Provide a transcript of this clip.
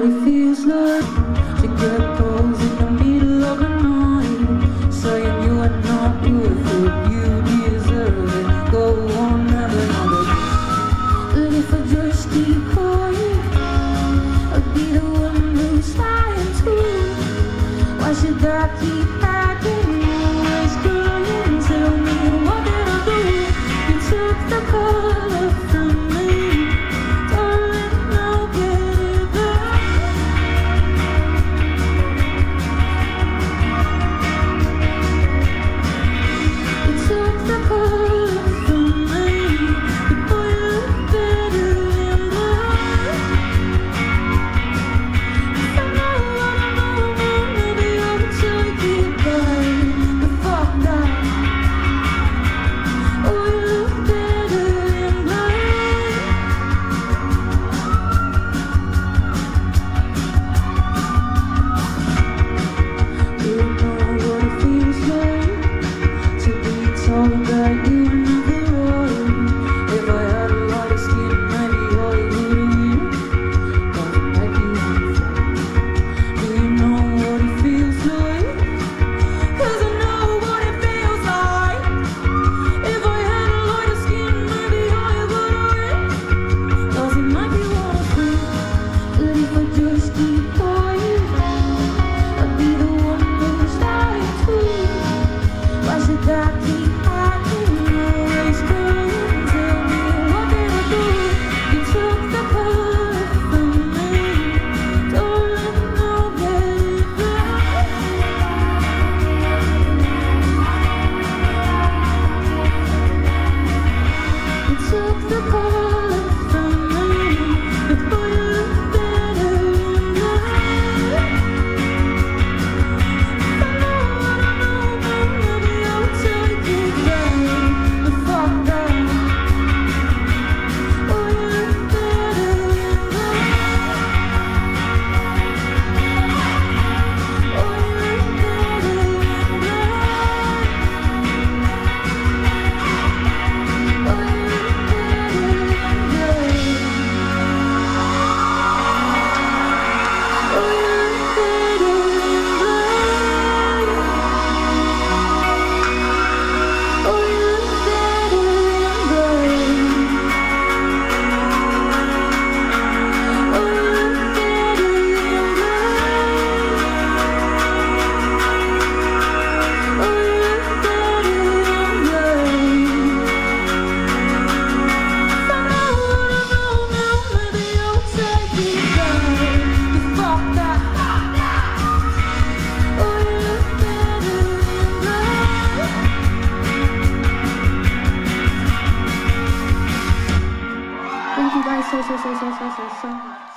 what it feels like to get those in the middle of the night, saying you are not worth it, you deserve it. Go on, never, never. But if I just keep quiet, I'll be the one who's lying too. Why should I keep? 乖，收收收收收收收。